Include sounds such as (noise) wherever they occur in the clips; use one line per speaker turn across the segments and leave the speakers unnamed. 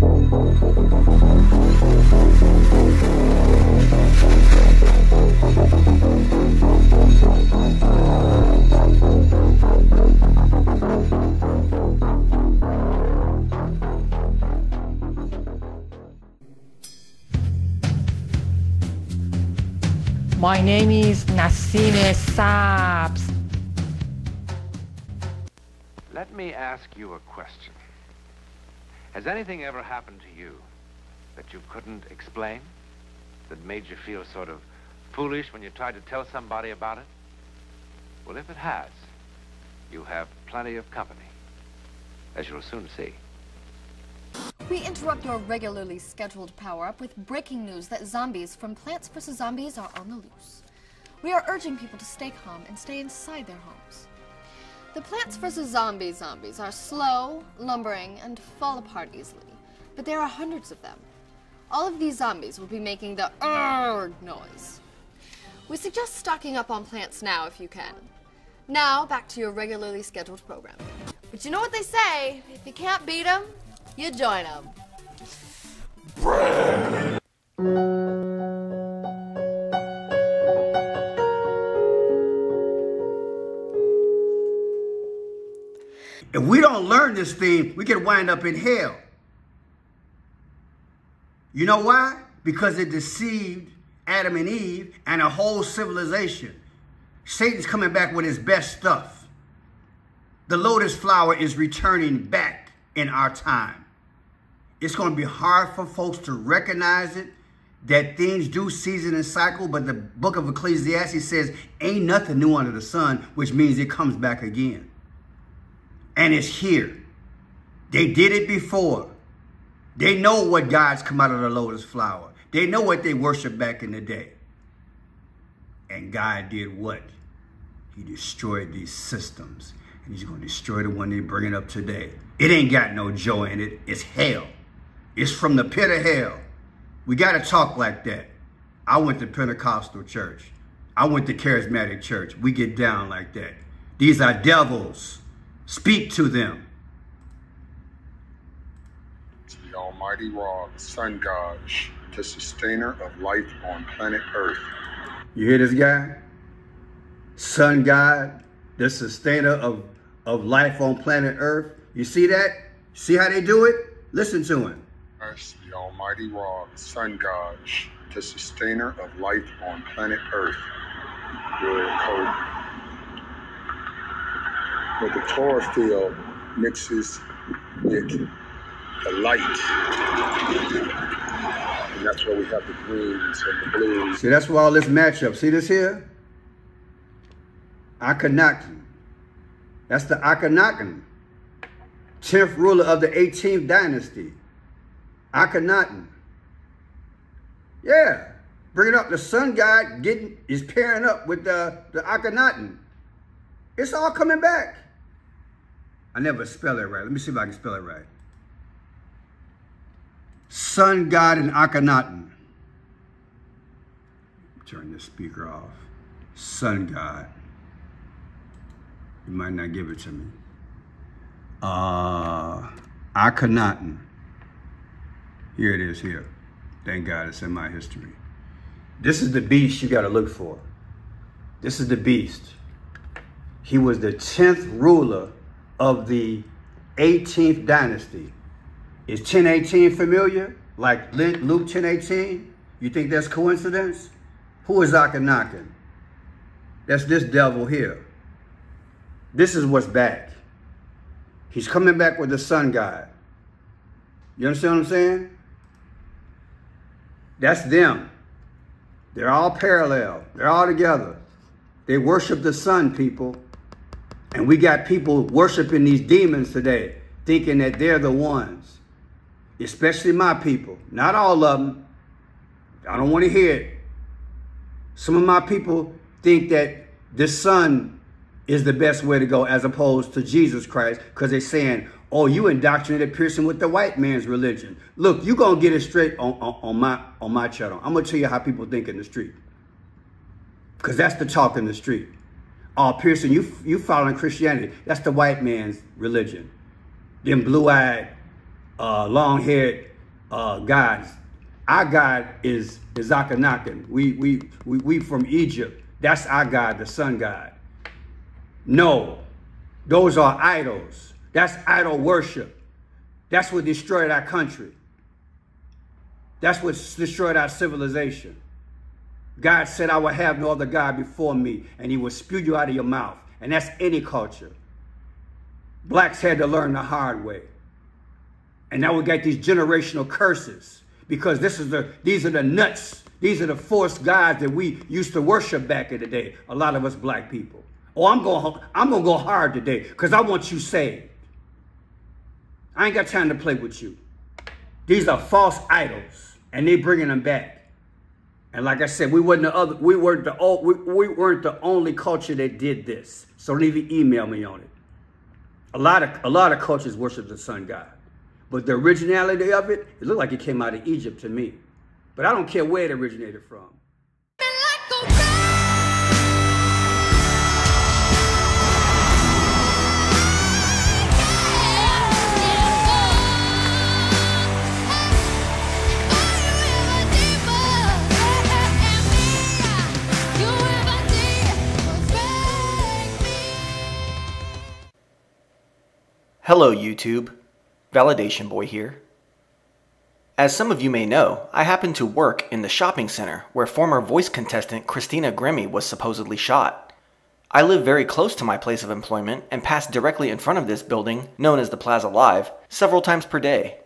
My name is Nassine Sabs.
Let me ask you a question. Has anything ever happened to you that you couldn't explain? That made you feel sort of foolish when you tried to tell somebody about it? Well, if it has, you have plenty of company, as you'll soon see.
We interrupt your regularly scheduled power-up with breaking news that zombies from Plants vs. Zombies are on the loose. We are urging people to stay calm and stay inside their homes. The Plants vs. Zombies zombies are slow, lumbering, and fall apart easily, but there are hundreds of them. All of these zombies will be making the URGH noise. We suggest stocking up on plants now if you can. Now, back to your regularly scheduled program. But you know what they say, if you can't beat them, you join them.
If we don't learn this thing, we can wind up in hell. You know why? Because it deceived Adam and Eve and a whole civilization. Satan's coming back with his best stuff. The lotus flower is returning back in our time. It's going to be hard for folks to recognize it, that things do season and cycle, but the book of Ecclesiastes says, ain't nothing new under the sun, which means it comes back again. And it's here. They did it before. They know what gods come out of the lotus flower. They know what they worshiped back in the day. And God did what? He destroyed these systems. And he's going to destroy the one they're bringing up today. It ain't got no joy in it. It's hell. It's from the pit of hell. We got to talk like that. I went to Pentecostal church. I went to charismatic church. We get down like that. These are devils. Speak to them.
To the Almighty Ra, the Sun God, the sustainer of life on planet Earth.
You hear this guy? Sun God, the sustainer of, of life on planet Earth. You see that? See how they do it? Listen to him.
As the Almighty Ra, the Sun God, the sustainer of life on planet Earth. Code. The chlorophyll mixes with the light. And that's why we have the greens and the blues.
See, that's why all this matchup. See this here? Akhenaten. That's the Akhenaten. 10th ruler of the 18th dynasty. Akhenaten. Yeah. Bringing up the sun god getting is pairing up with the, the Akhenaten. It's all coming back. I never spell it right. Let me see if I can spell it right. Sun God and Akhenaten. Turn the speaker off. Sun God. You might not give it to me. Uh, Akhenaten. Here it is here. Thank God it's in my history. This is the beast you got to look for. This is the beast. He was the 10th ruler of the 18th dynasty. Is 1018 familiar? Like Luke 1018? You think that's coincidence? Who is Akhenaten? That's this devil here. This is what's back. He's coming back with the sun god. You understand what I'm saying? That's them. They're all parallel. They're all together. They worship the sun, people. And we got people worshiping these demons today, thinking that they're the ones. Especially my people. Not all of them. I don't want to hear it. Some of my people think that the sun is the best way to go as opposed to Jesus Christ because they're saying, oh, you indoctrinated Pearson with the white man's religion. Look, you going to get it straight on, on, on, my, on my channel. I'm going to tell you how people think in the street because that's the talk in the street. Oh, Pearson, you, you following Christianity. That's the white man's religion. Them blue-eyed uh, long-haired uh, gods. Our God is is Akhenaten. We, we we we from Egypt. That's our God, the sun god. No, those are idols. That's idol worship. That's what destroyed our country. That's what destroyed our civilization. God said, I will have no other God before me, and he will spew you out of your mouth. And that's any culture. Blacks had to learn the hard way. And now we got these generational curses because this is the these are the nuts. These are the forced gods that we used to worship back in the day. A lot of us black people. Oh, I'm going I'm gonna go hard today because I want you saved. I ain't got time to play with you. These are false idols, and they bringing them back. And like I said, we weren't the other, we weren't the we, we weren't the only culture that did this. So don't even email me on it. A lot of a lot of cultures worship the sun god. But the originality of it, it looked like it came out of Egypt to me. But I don't care where it originated from.
Hello YouTube, Validation Boy here. As some of you may know, I happen to work in the shopping center where former voice contestant Christina Grimmie was supposedly shot. I live very close to my place of employment and pass directly in front of this building, known as the Plaza Live, several times per day.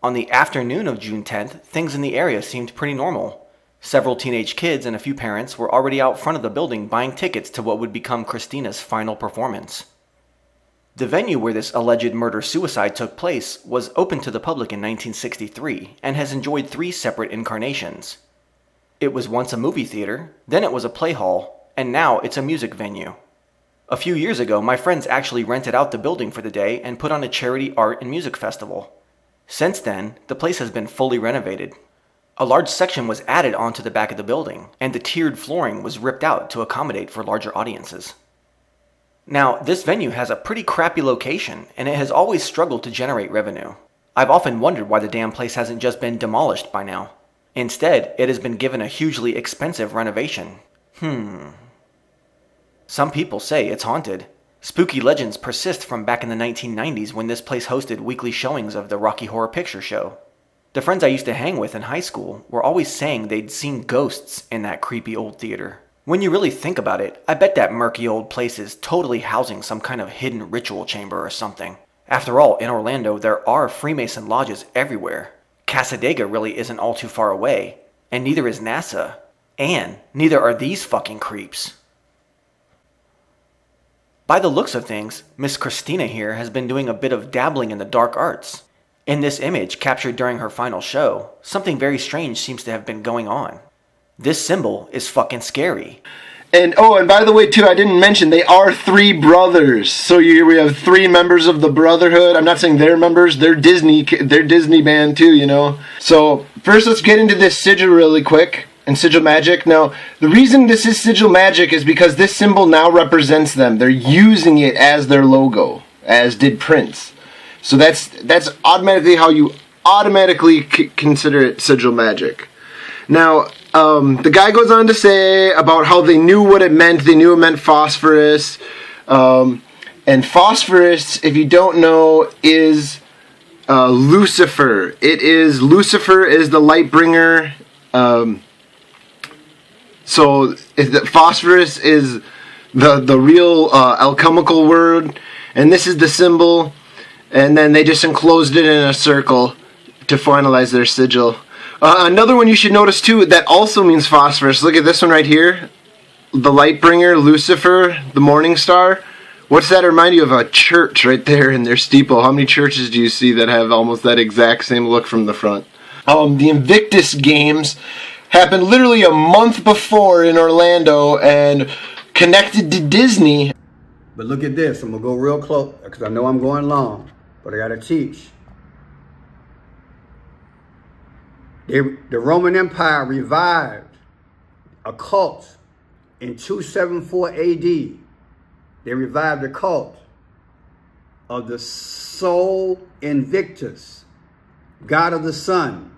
On the afternoon of June 10th, things in the area seemed pretty normal. Several teenage kids and a few parents were already out front of the building buying tickets to what would become Christina's final performance. The venue where this alleged murder suicide took place was open to the public in 1963 and has enjoyed three separate incarnations. It was once a movie theater, then it was a play hall, and now it's a music venue. A few years ago, my friends actually rented out the building for the day and put on a charity art and music festival. Since then, the place has been fully renovated. A large section was added onto the back of the building, and the tiered flooring was ripped out to accommodate for larger audiences. Now, this venue has a pretty crappy location, and it has always struggled to generate revenue. I've often wondered why the damn place hasn't just been demolished by now. Instead, it has been given a hugely expensive renovation. Hmm. Some people say it's haunted. Spooky legends persist from back in the 1990s when this place hosted weekly showings of the Rocky Horror Picture Show. The friends I used to hang with in high school were always saying they'd seen ghosts in that creepy old theater. When you really think about it, I bet that murky old place is totally housing some kind of hidden ritual chamber or something. After all, in Orlando, there are Freemason lodges everywhere. Cassadaga really isn't all too far away, and neither is NASA. And neither are these fucking creeps. By the looks of things, Miss Christina here has been doing a bit of dabbling in the dark arts. In this image, captured during her final show, something very strange seems to have been going on. This symbol is fucking scary.
And oh, and by the way, too, I didn't mention they are three brothers. So you, we have three members of the Brotherhood. I'm not saying they're members; they're Disney, they're Disney band too. You know. So first, let's get into this sigil really quick and sigil magic. Now, the reason this is sigil magic is because this symbol now represents them. They're using it as their logo, as did Prince. So that's that's automatically how you automatically consider it sigil magic. Now, um, the guy goes on to say about how they knew what it meant. They knew it meant phosphorus. Um, and phosphorus, if you don't know, is uh, Lucifer. It is Lucifer is the light bringer. Um, so the phosphorus is the the real uh, alchemical word, and this is the symbol. And then they just enclosed it in a circle to finalize their sigil. Uh, another one you should notice too that also means phosphorus. Look at this one right here. The light bringer, Lucifer, the morning star. What's that remind you of? A church right there in their steeple. How many churches do you see that have almost that exact same look from the front? Um, the Invictus Games happened literally a month before in Orlando and connected to Disney.
But look at this. I'm going to go real close because I know I'm going long, but I got to teach. They, the Roman Empire revived a cult in 274 AD. They revived the cult of the Sol Invictus. God of the Sun.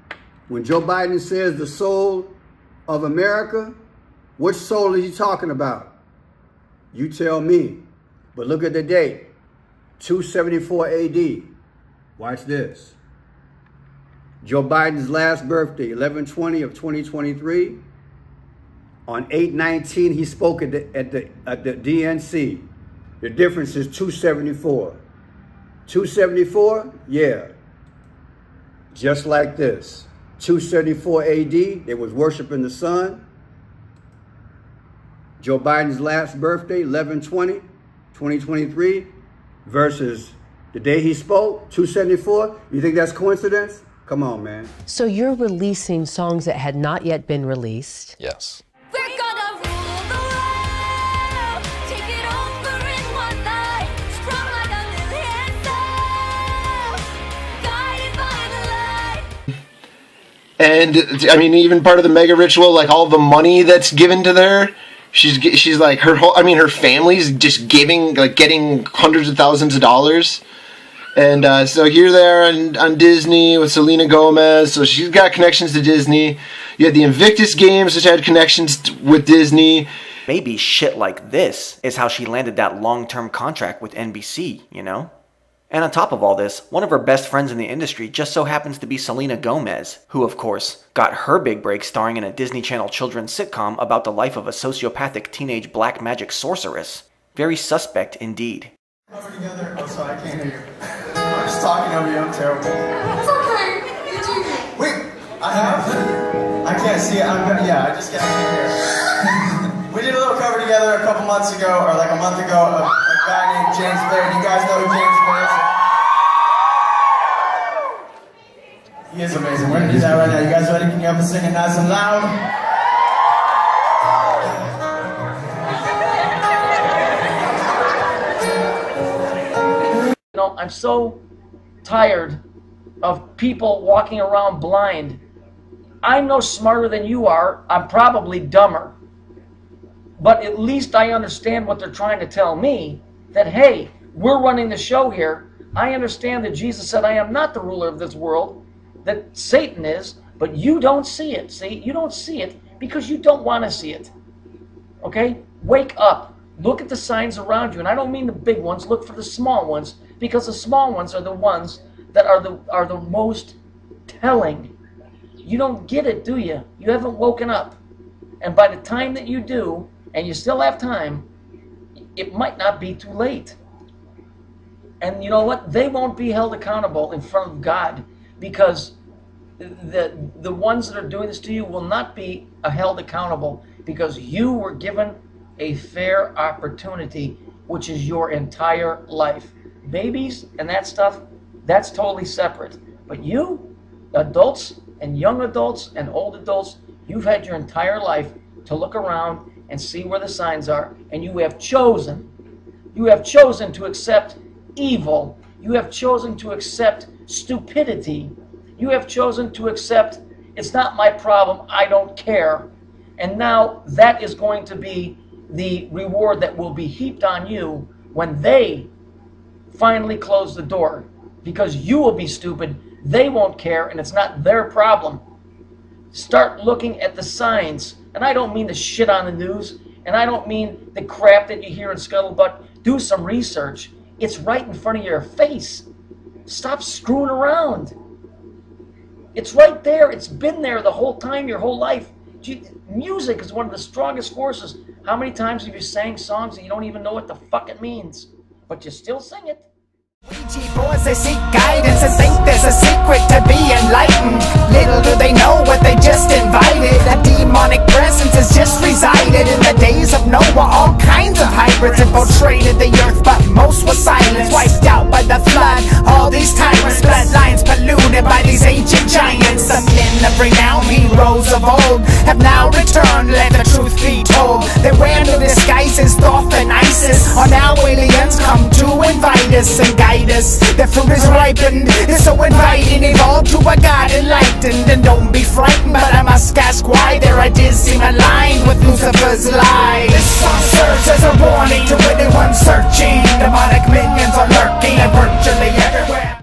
When Joe Biden says the soul of America, which soul is he talking about? You tell me. But look at the date, 274 AD. Watch this. Joe Biden's last birthday, 1120 of 2023. On 819, he spoke at the, at the, at the DNC. The difference is 274. 274, yeah. Just like this. 274 AD, they was worshiping the sun. Joe Biden's last birthday, 1120, 2023, versus the day he spoke, 274. You think that's coincidence? Come on, man.
So you're releasing songs that had not yet been released?
Yes.
We're gonna rule the world. Take it over in one night. Strong like a million cells. Guided by the light.
And I mean, even part of the mega ritual, like all the money that's given to her, she's she's like her whole. I mean, her family's just giving, like getting hundreds of thousands of dollars. And uh, so here they are on, on Disney with Selena Gomez. So she's got connections to Disney. You had the Invictus Games, which had connections t- with Disney.
Maybe shit like this is how she landed that long term contract with NBC, you know? And on top of all this, one of her best friends in the industry just so happens to be Selena Gomez, who, of course, got her big break starring in a Disney Channel children's sitcom about the life of a sociopathic teenage black magic sorceress. Very suspect indeed.
Just talking over you. I'm terrible.
It's okay. You do me.
Wait, I have. I can't see it. I'm gonna. Yeah, I just can't hear. (laughs) we did a little cover together a couple months ago, or like a month ago, of a guy named James Blair. Do you guys know who James Blair is? He is amazing. We're gonna do that right now. You guys ready? Can you help us sing it nice and loud?
You know, I'm so tired of people walking around blind. I'm no smarter than you are. I'm probably dumber. But at least I understand what they're trying to tell me that, hey, we're running the show here. I understand that Jesus said, I am not the ruler of this world, that Satan is, but you don't see it. See, you don't see it because you don't want to see it. Okay? Wake up. Look at the signs around you. And I don't mean the big ones, look for the small ones because the small ones are the ones that are the are the most telling. You don't get it, do you? You haven't woken up. And by the time that you do, and you still have time, it might not be too late. And you know what? They won't be held accountable in front of God because the the ones that are doing this to you will not be held accountable because you were given a fair opportunity, which is your entire life. Babies and that stuff, that's totally separate. But you, adults and young adults and old adults, you've had your entire life to look around and see where the signs are, and you have chosen. You have chosen to accept evil. You have chosen to accept stupidity. You have chosen to accept, it's not my problem, I don't care. And now that is going to be the reward that will be heaped on you when they finally close the door. Because you will be stupid, they won't care, and it's not their problem. Start looking at the signs. And I don't mean the shit on the news, and I don't mean the crap that you hear in Scuttlebutt. Do some research. It's right in front of your face. Stop screwing around. It's right there. It's been there the whole time, your whole life. Music is one of the strongest forces. How many times have you sang songs that you don't even know what the fuck it means, but you still sing it?
Ouija boards, they seek guidance and think there's a secret to be enlightened. Little do they know what they just invited. A demonic presence has just resided in the days of Noah. All kinds of hybrids infiltrated the earth, but most were silenced, wiped out by the flood. All these tyrants, bloodlines polluted by these ancient. The men of renown, heroes of old, have now returned. Let the truth be told. They wear new disguises, Thoth and Isis are now aliens come to invite us and guide us. Their fruit is ripened, it's so inviting. Evolve to a god enlightened, and don't be frightened. But I must ask why their ideas seem aligned with Lucifer's lies. This song serves as a warning to anyone searching. Demonic minions are lurking and virtually everywhere.